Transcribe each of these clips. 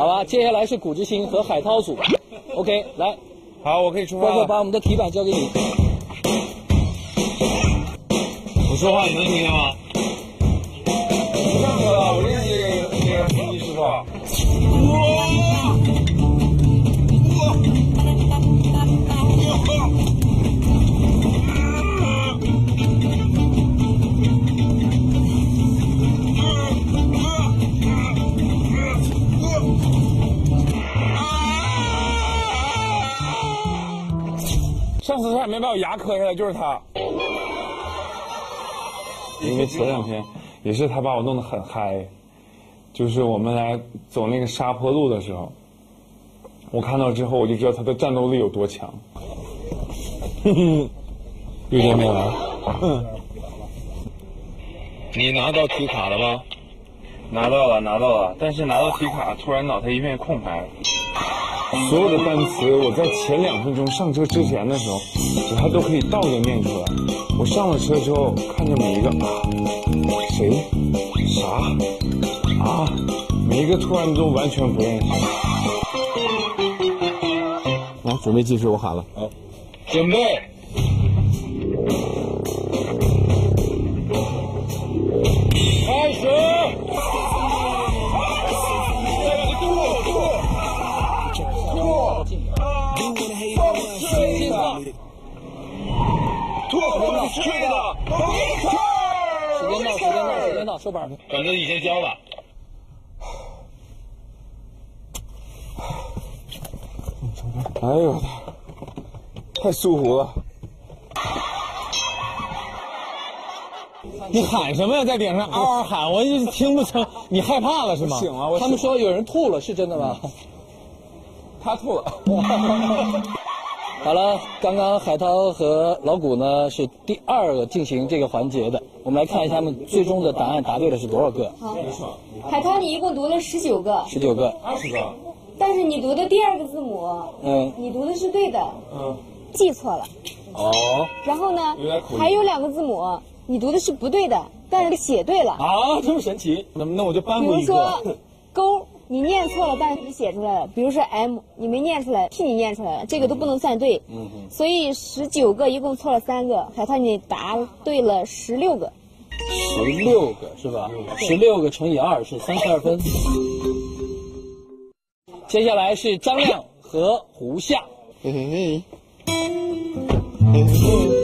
好吧，接下来是古之星和海涛组。OK，来，好，我可以出发包括了。把我们的题板交给你。我说话你能听见吗？上车了，我认识这个这个司机师傅。没把我牙磕下来，就是他。因为前两天也是他把我弄得很嗨，就是我们来走那个沙坡路的时候，我看到之后我就知道他的战斗力有多强。又见面了，嗯。你拿到题卡了吗？拿到了，拿到了。但是拿到题卡，突然脑袋一片空白。所有的单词，我在前两分钟上车之前的时候，我还都可以倒着念出来。我上了车之后，看见每一个啊，谁，啥，啊，每一个突然都完全不认识。来，准备计时，我喊了。好，准备。时间到，时间到，时间到，收板。本子已经交了。哎呦我操，太舒服了！你喊什么呀？在顶上嗷嗷喊，我就听不清。你害怕了是吗？醒了，他们说有人吐了，是真的吗？他吐了。好了，刚刚海涛和老谷呢是第二个进行这个环节的，我们来看一下他们最终的答案答对的是多少个？好，海涛，你一共读了十九个，十九个。二十个。但是你读的第二个字母，嗯，你读的是对的，嗯，记错了。哦。然后呢还有两个字母你读的是不对的，但是写对了。啊，这么神奇？那那我就搬比如过一个。说 勾，你念错了，但是你写出来了。比如说 M，你没念出来替你念出来了，这个都不能算对。嗯所以十九个一共错了三个，海涛你答对了十六个。十六个是吧？十六个乘以二是三十二分。接下来是张亮和胡夏。嘿嘿嘿。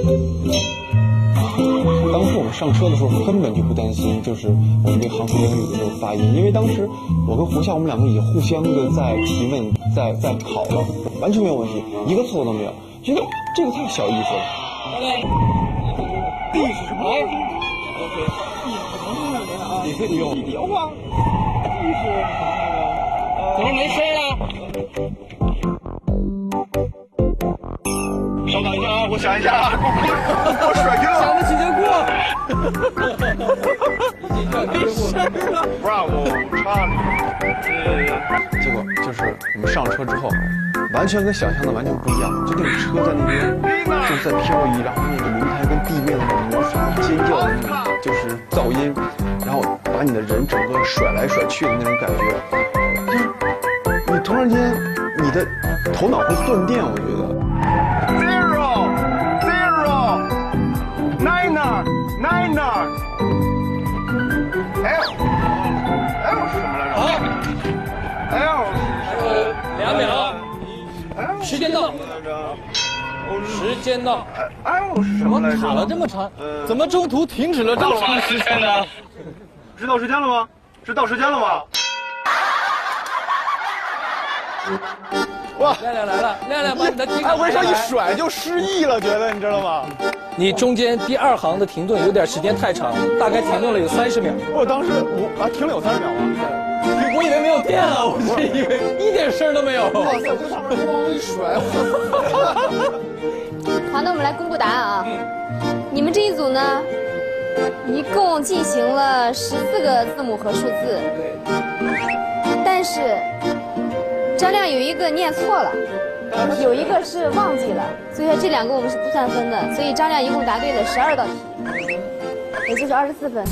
上车的时候根本就不担心，就是我们这航空英语的这种发音，因为当时我跟胡夏我们两个已经互相的在提问，在在考了，完全没有问题，一个错都没有，觉得这个太小意思了。地是什么？你可以用。有啊。地是怎么没声了？我想一下啊，我甩掉了。想不起就过。Bravo，Charlie。结果就是我们上车之后，完全跟想象的完全不一样，就那个车在那边就是在漂移，然后那个轮胎跟地面的那种摩擦、尖叫的那种就是噪音，然后把你的人整个甩来甩去的那种感觉，就是你突然间你的头脑会断电，我觉得。时间到，时间到。？L 是什怎么？卡了这么长？怎么中途停止了这么长时间呢？是到时间了吗？是到时间了吗？哇亮亮来了，亮亮把你的题卡哎，我这一甩就失忆了，觉得你知道吗？你中间第二行的停顿有点时间太长，大概停顿了有三十秒。我当时我啊停了有三十秒吗？为没有电了，我是以为一点声都没有。哇塞，我在上面咣一甩，好，那我们来公布答案啊。你们这一组呢，一共进行了十四个字母和数字，但是张亮有一个念错了，有一个是忘记了，所以说这两个我们是不算分的。所以张亮一共答对了十二道题，也就是二十四分。